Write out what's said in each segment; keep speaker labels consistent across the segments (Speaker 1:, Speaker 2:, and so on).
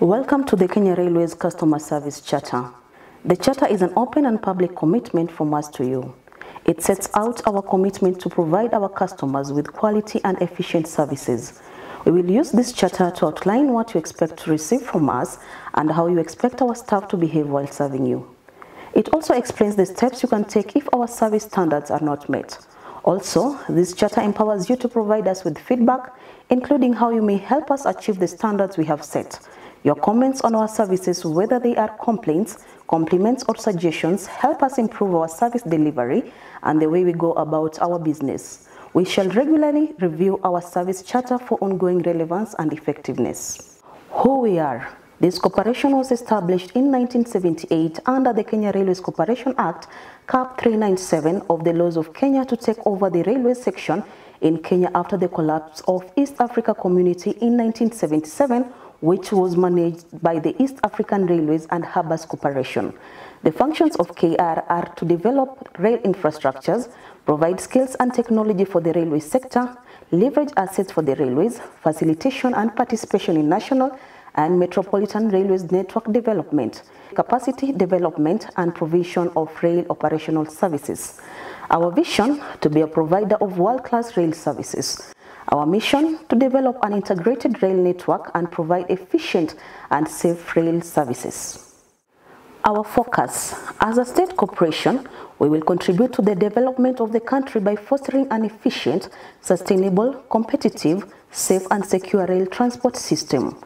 Speaker 1: Welcome to the Kenya Railways Customer Service Charter. The Charter is an open and public commitment from us to you. It sets out our commitment to provide our customers with quality and efficient services. We will use this charter to outline what you expect to receive from us and how you expect our staff to behave while serving you. It also explains the steps you can take if our service standards are not met. Also, this charter empowers you to provide us with feedback, including how you may help us achieve the standards we have set. Your comments on our services, whether they are complaints, compliments, or suggestions, help us improve our service delivery and the way we go about our business. We shall regularly review our service charter for ongoing relevance and effectiveness. Who we are. This corporation was established in 1978 under the Kenya Railways Corporation Act, CAP 397 of the laws of Kenya to take over the railway section in Kenya after the collapse of East Africa Community in 1977 which was managed by the East African Railways and Harbors Corporation. The functions of KR are to develop rail infrastructures, provide skills and technology for the railway sector, leverage assets for the railways, facilitation and participation in national and metropolitan railways network development, capacity development and provision of rail operational services. Our vision to be a provider of world-class rail services. Our mission to develop an integrated rail network and provide efficient and safe rail services. Our focus as a state corporation, we will contribute to the development of the country by fostering an efficient, sustainable, competitive, safe and secure rail transport system.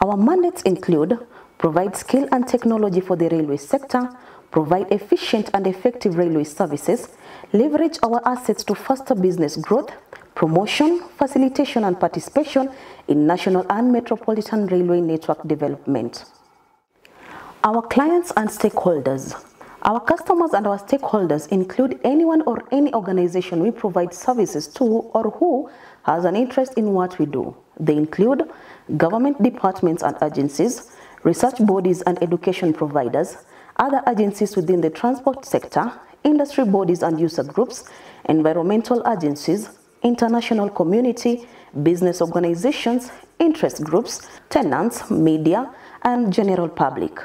Speaker 1: Our mandates include provide skill and technology for the railway sector, provide efficient and effective railway services, leverage our assets to foster business growth, promotion, facilitation and participation in national and metropolitan railway network development. Our clients and stakeholders. Our customers and our stakeholders include anyone or any organization we provide services to or who has an interest in what we do. They include government departments and agencies, research bodies and education providers, other agencies within the transport sector, industry bodies and user groups, environmental agencies, international community, business organizations, interest groups, tenants, media, and general public.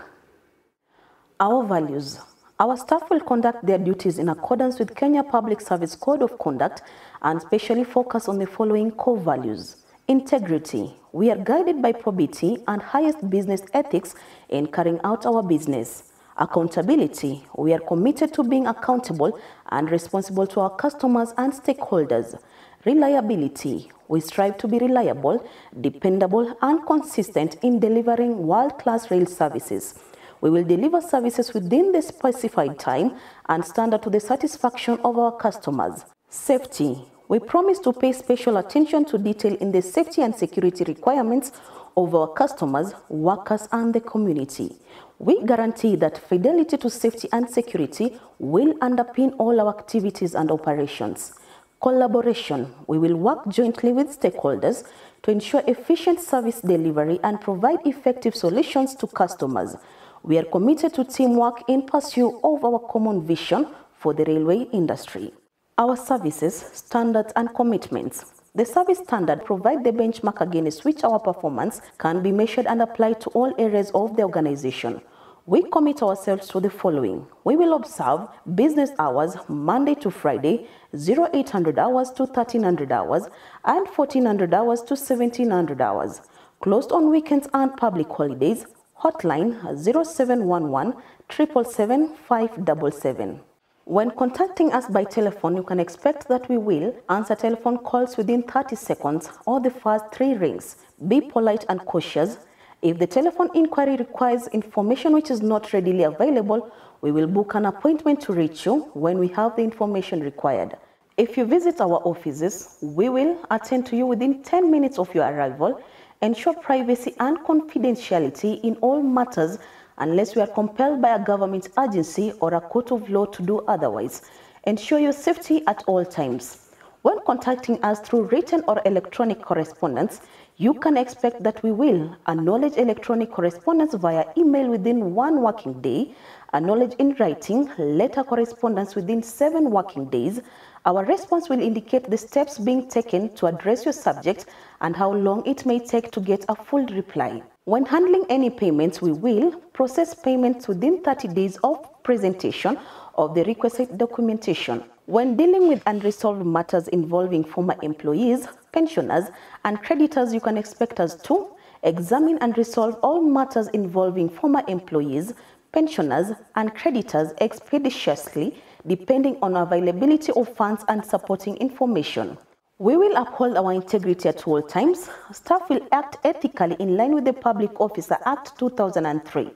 Speaker 1: Our values. Our staff will conduct their duties in accordance with Kenya Public Service Code of Conduct and specially focus on the following core values. Integrity. We are guided by probity and highest business ethics in carrying out our business. Accountability. We are committed to being accountable and responsible to our customers and stakeholders. Reliability. We strive to be reliable, dependable, and consistent in delivering world-class rail services. We will deliver services within the specified time and standard to the satisfaction of our customers. Safety. We promise to pay special attention to detail in the safety and security requirements of our customers, workers, and the community. We guarantee that fidelity to safety and security will underpin all our activities and operations. Collaboration. We will work jointly with stakeholders to ensure efficient service delivery and provide effective solutions to customers. We are committed to teamwork in pursuit of our common vision for the railway industry. Our services, standards and commitments. The service standard provide the benchmark against which our performance can be measured and applied to all areas of the organization. We commit ourselves to the following. We will observe business hours Monday to Friday, 0800 hours to 1300 hours and 1400 hours to 1700 hours. Closed on weekends and public holidays. Hotline 0711 777 577. When contacting us by telephone, you can expect that we will answer telephone calls within 30 seconds or the first three rings. Be polite and cautious if the telephone inquiry requires information which is not readily available, we will book an appointment to reach you when we have the information required. If you visit our offices, we will attend to you within 10 minutes of your arrival, ensure privacy and confidentiality in all matters unless we are compelled by a government agency or a court of law to do otherwise. Ensure your safety at all times. When contacting us through written or electronic correspondence, you can expect that we will acknowledge electronic correspondence via email within one working day, acknowledge in writing letter correspondence within seven working days. Our response will indicate the steps being taken to address your subject and how long it may take to get a full reply. When handling any payments, we will process payments within 30 days of presentation of the requested documentation. When dealing with unresolved matters involving former employees, pensioners, and creditors, you can expect us to examine and resolve all matters involving former employees, pensioners, and creditors expeditiously depending on availability of funds and supporting information. We will uphold our integrity at all times. Staff will act ethically in line with the Public Officer Act 2003.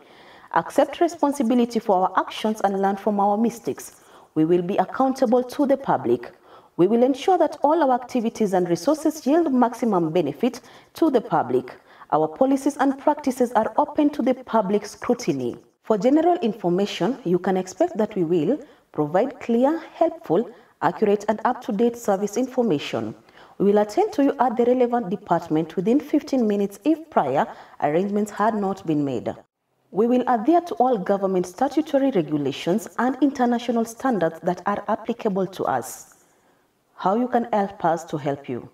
Speaker 1: Accept responsibility for our actions and learn from our mistakes. We will be accountable to the public. We will ensure that all our activities and resources yield maximum benefit to the public. Our policies and practices are open to the public scrutiny. For general information, you can expect that we will provide clear, helpful, accurate and up-to-date service information. We will attend to you at the relevant department within 15 minutes if prior arrangements had not been made. We will adhere to all government statutory regulations and international standards that are applicable to us. How you can help us to help you.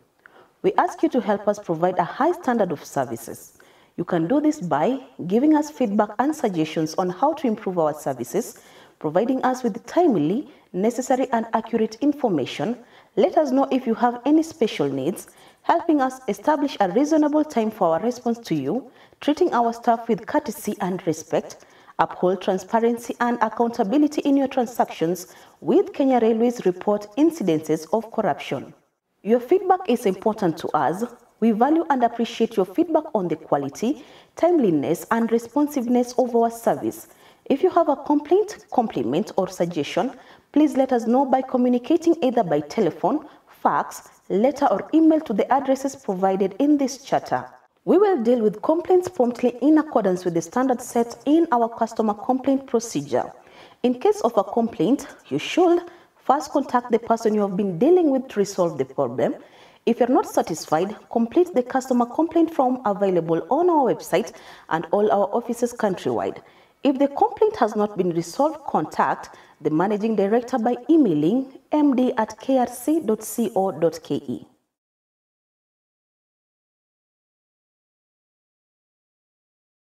Speaker 1: We ask you to help us provide a high standard of services. You can do this by giving us feedback and suggestions on how to improve our services, providing us with timely, necessary and accurate information. Let us know if you have any special needs, helping us establish a reasonable time for our response to you, treating our staff with courtesy and respect, uphold transparency and accountability in your transactions with Kenya Railways report incidences of corruption. Your feedback is important to us. We value and appreciate your feedback on the quality, timeliness, and responsiveness of our service. If you have a complaint, compliment, or suggestion, please let us know by communicating either by telephone, fax, letter, or email to the addresses provided in this charter. We will deal with complaints promptly in accordance with the standards set in our customer complaint procedure. In case of a complaint, you should First, contact the person you have been dealing with to resolve the problem. If you're not satisfied, complete the customer complaint form available on our website and all our offices countrywide. If the complaint has not been resolved, contact the managing director by emailing md at krc.co.ke.